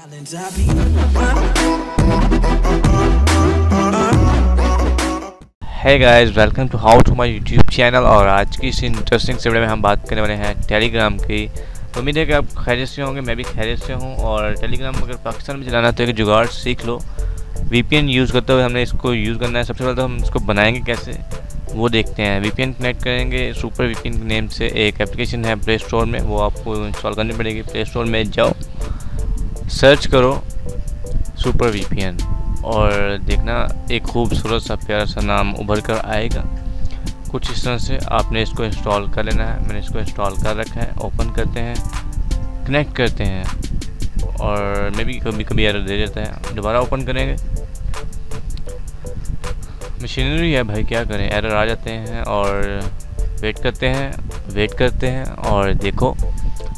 है guys welcome to how to my YouTube channel और आज की इस इंटरेस्टिंग से में हम बात करने वाले हैं टेलीग्राम की। उम्मीद है कि आप खैरियत से होंगे, मैं भी खैरियत से हूँ और टेलीग्राम अगर पाकिस्तान में चलाना तो एक जुगाड़ सीख लो। वीपीएन यूज़ करते हुए हमने इसको यूज़ करना है। सबसे पहले तो हम इसको बनाएँगे कैसे? वो देखते हैं। वीपीएन कनेक्ट करेंगे सुपर के नेम से एक एप्लीकेशन है प्ले स्टोर में, वो आपको इंस्टॉल करनी पड़ेगी। प्ले स्टोर में जाओ। सर्च करो सुपर वीपीएन और देखना एक खूबसूरत सा प्यारा सा नाम उभर कर आएगा। कुछ इस तरह से आपने इसको इंस्टॉल कर लेना है। मैंने इसको इंस्टॉल कर रखा है। ओपन करते हैं कनेक्ट करते हैं, और मे भी कभी कभी एरर दे देता है। दोबारा ओपन करेंगे। मशीनरी है भाई, क्या करें? एरर आ जाते हैं और वेट करते हैं वेट करते हैं और देखो।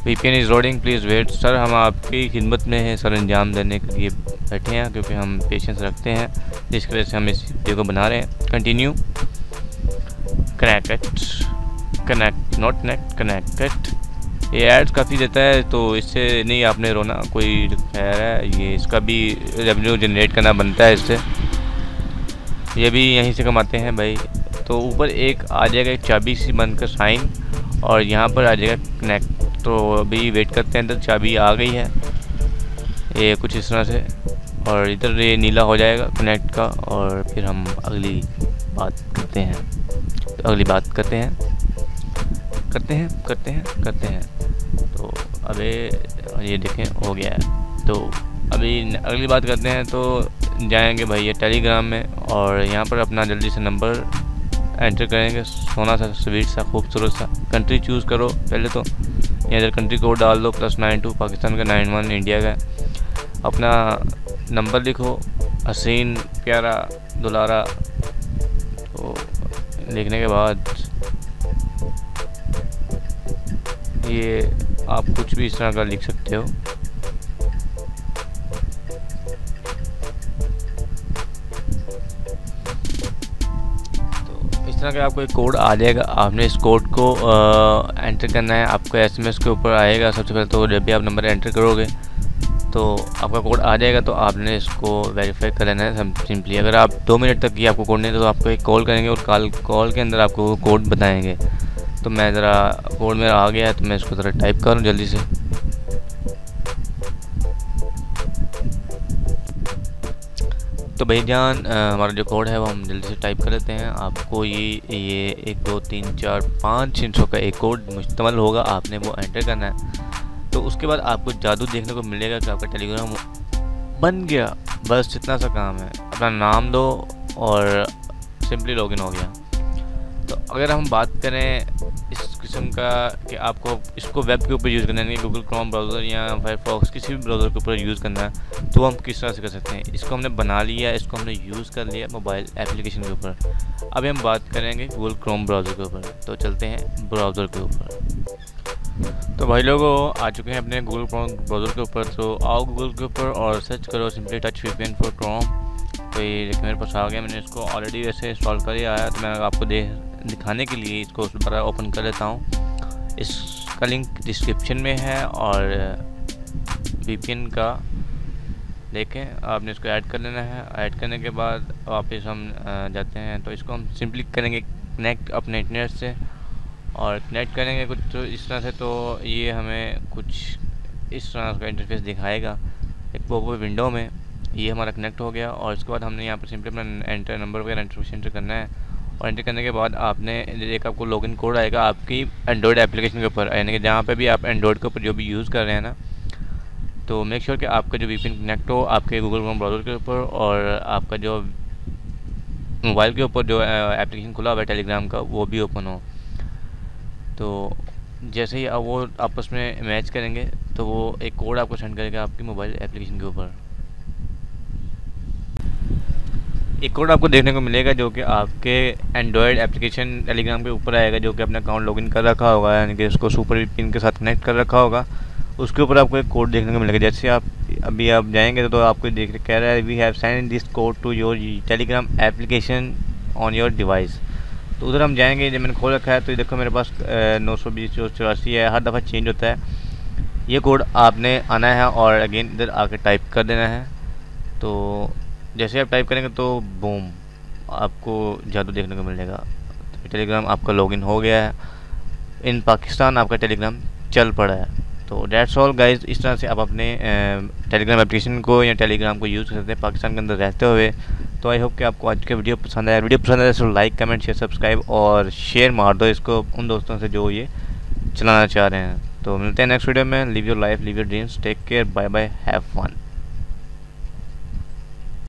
V P N is loading please wait sir हम आपकी खिदमत में हैं, सर, अंजाम देने के लिए बैठे हैं, क्योंकि हम पेशेंस रखते हैं, जिसकी वजह से हम इस वीडियो को बना रहे हैं। Continue connect connect not connect connect ये एड्स काफ़ी देता है तो इससे नहीं आपने रोना, कोई खैर है? ये इसका भी रेवेन्यू जनरेट करना बनता है इससे। ये भी यहीं से कमाते हैं भाई। तो ऊपर एक आ जाएगा एक चाबी सी बनकर साइन, और यहाँ पर आ जाएगा कनेक्ट तो अभी वेट करते हैं तो चाबी आ गई है। ये कुछ इस तरह से। और इधर ये नीला हो जाएगा कनेक्ट का, और फिर हम अगली बात करते हैं। तो अगली बात करते हैं। करते हैं करते हैं करते हैं। तो अबे, ये देखें, हो गया है। तो अभी अगली बात करते हैं तो जाएँगे भाई ये टेलीग्राम में, और यहाँ पर अपना जल्दी से नंबर एंटर करेंगे। सोना सा स्वीट सा, खूबसूरत सा। कंट्री चूज़ करो, पहले तो। यहाँ इधर कंट्री कोड डाल दो प्लस नाइन टू पाकिस्तान का नाइन वन इंडिया का। अपना नंबर लिखो हसीन प्यारा, दुलारा। तो लिखने के बाद ये आप कुछ भी इस तरह का लिख सकते हो। तरह का आपको एक कोड आ जाएगा आपने इस कोड को आ, एंटर करना है आपको एसएमएस के ऊपर आएगा सबसे पहले तो जब भी आप नंबर एंटर करोगे तो आपका कोड आ जाएगा तो आपने इसको वेरीफाई कर लेना है सिंपली अगर आप दो मिनट तक की आपको कोड नहीं तो आपको एक कॉल करेंगे और कॉल कॉल के अंदर आपको कोड बताएँगे। तो मैं ज़रा कोड मेरा आ गया है तो मैं इसको ज़रा टाइप करूँ जल्दी से। तो भाई जान हमारा जो कोड है वो हम जल्दी से टाइप कर लेते हैं। आपको ये ये एक, दो, तीन, चार, पाँच हिंसों का एक कोड मुश्तमल होगा, आपने वो एंटर करना है। तो उसके बाद आपको जादू देखने को मिलेगा कि आपका टेलीग्राम बन गया। बस इतना सा काम है। अपना नाम दो और सिंपली लॉगिन हो गया। तो अगर हम बात करें किस्म का कि आपको इसको वेब के ऊपर यूज़ करना है गूगल क्रोम ब्राउज़र या फायरफॉक्स किसी भी ब्राउज़र के ऊपर यूज़ करना है तो हम किस तरह से कर सकते हैं? इसको हमने बना लिया, इसको हमने यूज़ कर लिया मोबाइल एप्लीकेशन के ऊपर। अभी हम बात करेंगे गूगल क्रोम ब्राउज़र के ऊपर तो चलते हैं ब्राउज़र के ऊपर। तो भाई लोगों, आ चुके हैं अपने गूगल क्रोम ब्राउज़र के ऊपर तो आओ गूगल के ऊपर और सर्च करो simply touch V for Chrome तो ये मेरे पास आ गया, मैंने इसको ऑलरेडी वैसे इंस्टॉल कर ही आया तो मैं आपको दे दिखाने के लिए इसको दोबारा ओपन कर लेता हूँ। इसका लिंक डिस्क्रिप्शन में है और वीपीएन का देखें, आपने इसको ऐड कर लेना है। ऐड करने के बाद वापस हम जाते हैं। तो इसको हम सिंपली करेंगे कनेक्ट अपने इंटरनेट से। और कनेक्ट करेंगे कुछ तो इस तरह से तो ये हमें कुछ इस तरह का इंटरफेस दिखाएगा। एक पॉप विंडो में ये हमारा कनेक्ट हो गया और उसके बाद हमने यहाँ पर सिंपली अपना एंटर नंबर वगैरह एंटर एंटर करना है। और एंटर करने के बाद आपने एक आपको लॉगिन कोड आएगा आपकी एंड्रॉयड एप्लीकेशन के ऊपर, यानी कि जहाँ पे भी आप एंड्रॉयड के ऊपर जो भी यूज़ कर रहे हैं ना तो मेक श्योर sure कि आपका जो वीपीएन कनेक्ट हो आपके गूगल क्रोम ब्राउज़र के ऊपर और आपका जो मोबाइल के ऊपर जो एप्लीकेशन खुला हुआ है टेलीग्राम का, वो भी ओपन हो। तो जैसे ही आप वो आपस में मैच करेंगे तो वो एक कोड आपको सेंड करेगा आपकी मोबाइल एप्लीकेशन के ऊपर। एक कोड आपको देखने को मिलेगा जो कि आपके एंड्रॉयड एप्लीकेशन टेलीग्राम के ऊपर आएगा, जो कि अपना अकाउंट लॉगिन कर रखा होगा, यानी कि उसको सुपर पिन के साथ कनेक्ट कर रखा होगा। उसके ऊपर आपको एक कोड देखने को मिलेगा। जैसे आप अभी आप जाएँगे तो आपको देख कह रहा है we have send this code to your Telegram application on your device तो उधर हम जाएँगे, जब मैंने खोल रखा है तो ये देखो मेरे पास नौ सौ बीस चौरासी है। हर दफ़ा चेंज होता है। ये कोड आपने आना है और अगेन इधर आके टाइप कर देना है। तो जैसे आप टाइप करेंगे तो बूम आपको जादू देखने को मिलेगा तो टेलीग्राम आपका लॉगिन हो गया है। इन पाकिस्तान आपका टेलीग्राम चल पड़ा है। तो डेट्स ऑल गाइज़ इस तरह से आप अपने टेलीग्राम एप्लीकेशन को या टेलीग्राम को यूज़ कर सकते हैं पाकिस्तान के अंदर रहते हुए। तो आई होप कि आपको आज का वीडियो पसंद आया। वीडियो पसंद आया तो लाइक कमेंट शेयर सब्सक्राइब और शेयर मार दो इसको उन दोस्तों से जो ये चलाना चाह रहे हैं। तो मिलते हैं नेक्स्ट वीडियो में। Live your life live your dreams take care bye bye have fun